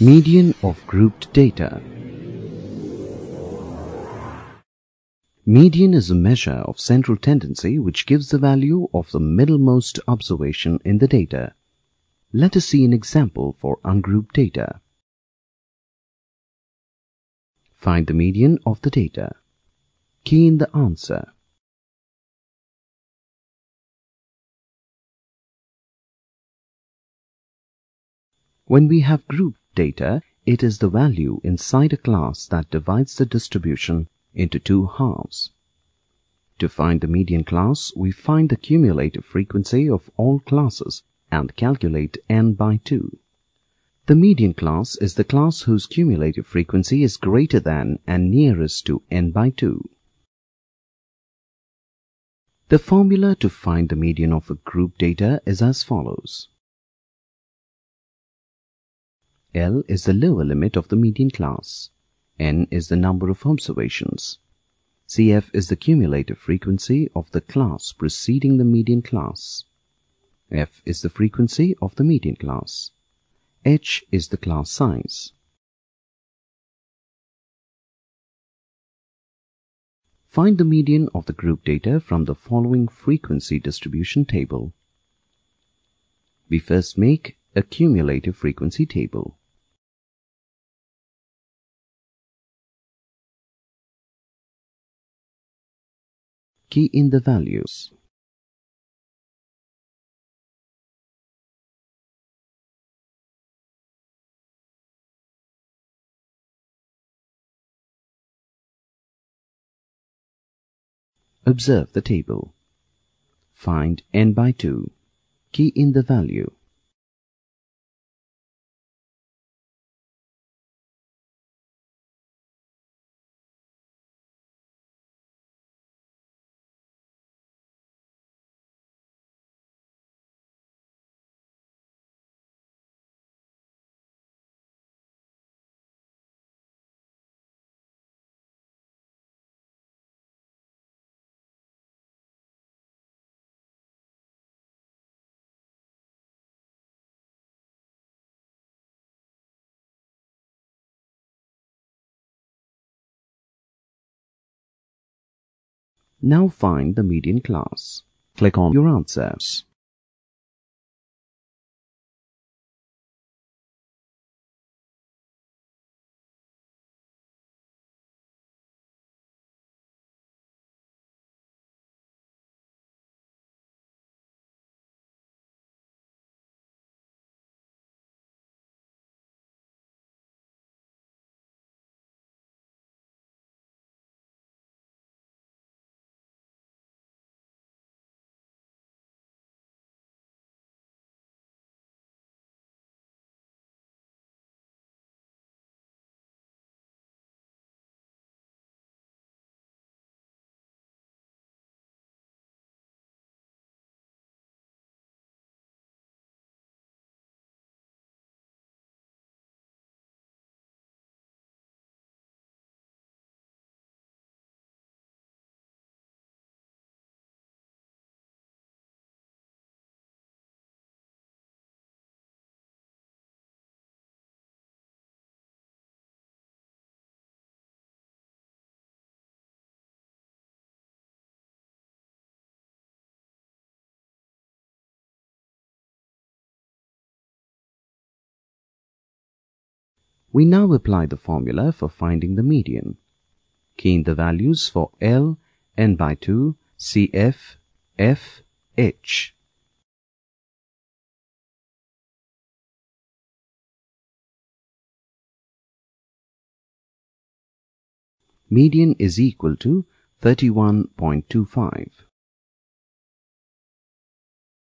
Median of grouped data. Median is a measure of central tendency which gives the value of the middlemost observation in the data. Let us see an example for ungrouped data. Find the median of the data. Key in the answer. When we have grouped data, it is the value inside a class that divides the distribution into two halves. To find the median class, we find the cumulative frequency of all classes and calculate n by 2. The median class is the class whose cumulative frequency is greater than and nearest to n by 2. The formula to find the median of a group data is as follows. L is the lower limit of the median class. N is the number of observations. CF is the cumulative frequency of the class preceding the median class. F is the frequency of the median class. H is the class size. Find the median of the group data from the following frequency distribution table. We first make a cumulative frequency table. Key in the values. Observe the table. Find n by 2. Key in the value. Now find the median class. Click on your answers. We now apply the formula for finding the median. Key in the values for L, n by 2, CF, F, H. Median is equal to 31.25.